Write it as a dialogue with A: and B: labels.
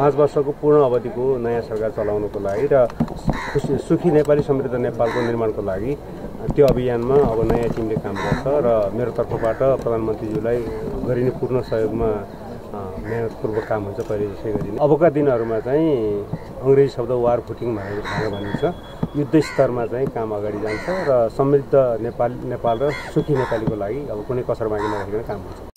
A: पाँच वर्षको पूर्ण अवधिको नयाँ सरकार चलाउनको लागि र सुखी नेपाली समृद्ध नेपालको निर्माणको लागि त्यो अभियानमा अब नयाँ टिमले काम गर्छ र मेरो तर्फबाट प्रधानमन्त्रीज्यूलाई गरिने पूर्ण सहयोगमा मेहनतपूर्वक काम हुन्छ पहिले जसै गरी अबका दिनहरूमा चाहिँ अङ्ग्रेजी शब्द वार फुटिङ भनेर भनिन्छ। युद्ध स्तरमा चाहिँ काम अगाडि जान्छ र समृद्ध नेपाल नेपाल र सुखी नेपालीको लागि अब कुनै कसर बाँकी नराखिकन काम हुन्छ।